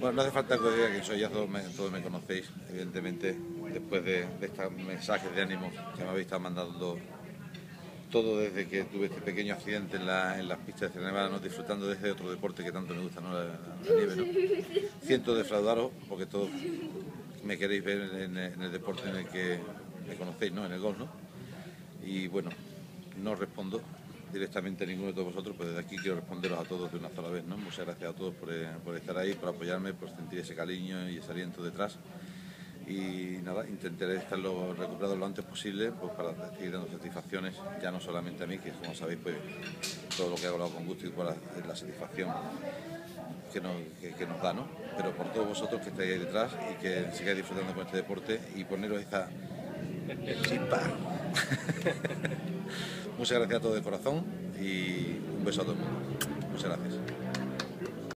Bueno, no hace falta que os diga que soy, ya todos me, todos me conocéis, evidentemente, después de, estos mensajes de ánimo que me habéis estado mandando todo desde que tuve este pequeño accidente en, en las pistas de Nevada, ¿no? disfrutando de ese otro deporte que tanto me gusta, ¿no? la, la nieve. ¿no? Siento defraudaros porque todos me queréis ver en, en el deporte en el que me conocéis, ¿no? en el golf. ¿no? Y bueno, no respondo directamente a ninguno de todos vosotros, pero desde aquí quiero responderos a todos de una sola vez. ¿no? Muchas gracias a todos por, eh, por estar ahí, por apoyarme, por sentir ese cariño y ese aliento detrás. Y nada, intentaré estarlo recuperado lo antes posible pues para seguir dando satisfacciones, ya no solamente a mí, que como sabéis, pues todo lo que he hablado con gusto y por la, satisfacción que nos, que, nos da, ¿no? Pero por todos vosotros que estáis ahí detrás y que sigáis disfrutando con este deporte y poneros esa chispa. Muchas gracias a todos de corazón y un beso a todo el mundo. Muchas gracias.